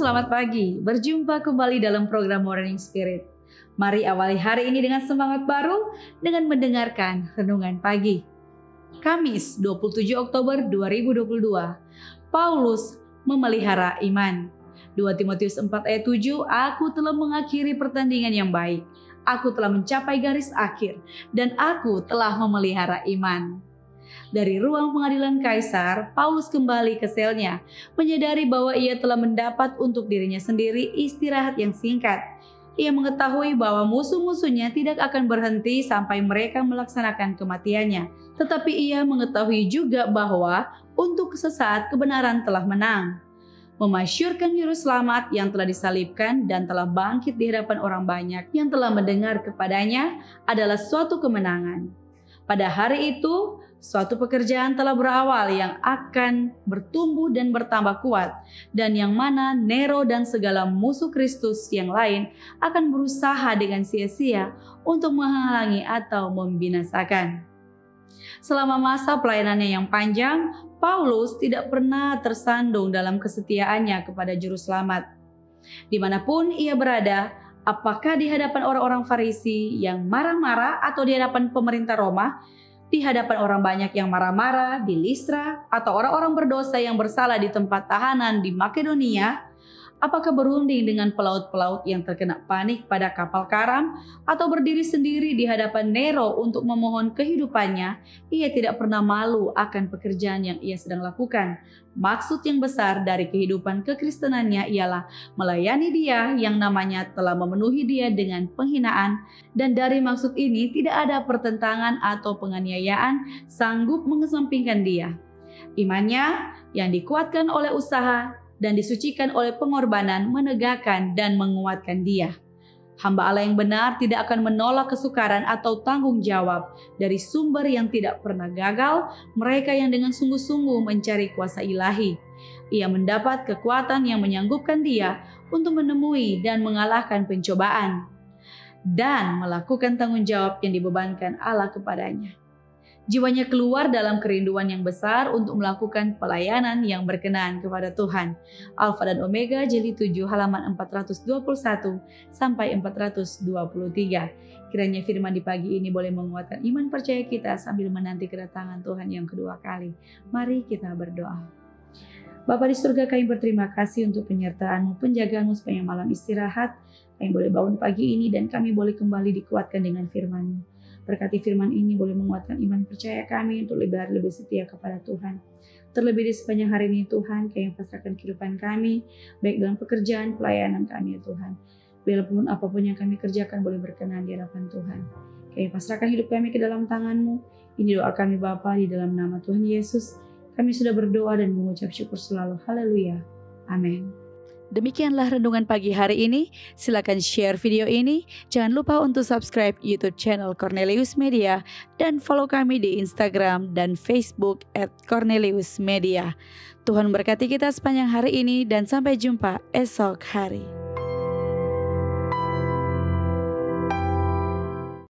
selamat pagi. Berjumpa kembali dalam program Morning Spirit. Mari awali hari ini dengan semangat baru dengan mendengarkan renungan pagi. Kamis 27 Oktober 2022. Paulus memelihara iman. 2 Timotius 4 ayat 7, Aku telah mengakhiri pertandingan yang baik. Aku telah mencapai garis akhir dan aku telah memelihara iman. Dari ruang pengadilan kaisar, Paulus kembali ke selnya, menyadari bahwa ia telah mendapat untuk dirinya sendiri istirahat yang singkat. Ia mengetahui bahwa musuh-musuhnya tidak akan berhenti sampai mereka melaksanakan kematiannya. Tetapi ia mengetahui juga bahwa untuk sesaat kebenaran telah menang. Memasyurkan juru selamat yang telah disalibkan dan telah bangkit di hadapan orang banyak yang telah mendengar kepadanya adalah suatu kemenangan. Pada hari itu, Suatu pekerjaan telah berawal yang akan bertumbuh dan bertambah kuat, dan yang mana Nero dan segala musuh Kristus yang lain akan berusaha dengan sia-sia untuk menghalangi atau membinasakan. Selama masa pelayanannya yang panjang, Paulus tidak pernah tersandung dalam kesetiaannya kepada Juru Selamat. Di mana pun ia berada, apakah di hadapan orang-orang Farisi yang marah-marah atau di hadapan pemerintah Roma, di hadapan orang banyak yang marah-marah di Listra atau orang-orang berdosa yang bersalah di tempat tahanan di Makedonia, Apakah berunding dengan pelaut-pelaut yang terkena panik pada kapal karam atau berdiri sendiri di hadapan Nero untuk memohon kehidupannya, ia tidak pernah malu akan pekerjaan yang ia sedang lakukan. Maksud yang besar dari kehidupan kekristenannya ialah melayani dia yang namanya telah memenuhi dia dengan penghinaan dan dari maksud ini tidak ada pertentangan atau penganiayaan sanggup mengesampingkan dia. Imannya yang dikuatkan oleh usaha dan disucikan oleh pengorbanan menegakkan dan menguatkan dia. Hamba Allah yang benar tidak akan menolak kesukaran atau tanggung jawab dari sumber yang tidak pernah gagal, mereka yang dengan sungguh-sungguh mencari kuasa ilahi. Ia mendapat kekuatan yang menyanggupkan dia untuk menemui dan mengalahkan pencobaan dan melakukan tanggung jawab yang dibebankan Allah kepadanya jiwanya keluar dalam kerinduan yang besar untuk melakukan pelayanan yang berkenan kepada Tuhan. Alfa dan Omega jilid 7 halaman 421 sampai 423. Kiranya firman di pagi ini boleh menguatkan iman percaya kita sambil menanti kedatangan Tuhan yang kedua kali. Mari kita berdoa. Bapa di surga kami berterima kasih untuk penyertaanmu, penjagaanmu sepanjang malam istirahat. Kami boleh bangun pagi ini dan kami boleh kembali dikuatkan dengan firman-Mu. Berkati firman ini boleh menguatkan iman percaya kami untuk lebih lebih setia kepada Tuhan. Terlebih di sepanjang hari ini Tuhan, kami pasrahkan kehidupan kami, baik dalam pekerjaan, pelayanan kami ya Tuhan. Biarpun apa pun yang kami kerjakan boleh berkenan di hadapan Tuhan. Kami pasrahkan hidup kami ke dalam tangan-Mu. Ini doa kami Bapa di dalam nama Tuhan Yesus. Kami sudah berdoa dan mengucap syukur selalu. Haleluya. Amin. Demikianlah renungan pagi hari ini. Silakan share video ini. Jangan lupa untuk subscribe YouTube channel Cornelius Media dan follow kami di Instagram dan Facebook at Cornelius Media. Tuhan berkati kita sepanjang hari ini dan sampai jumpa esok hari.